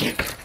kick.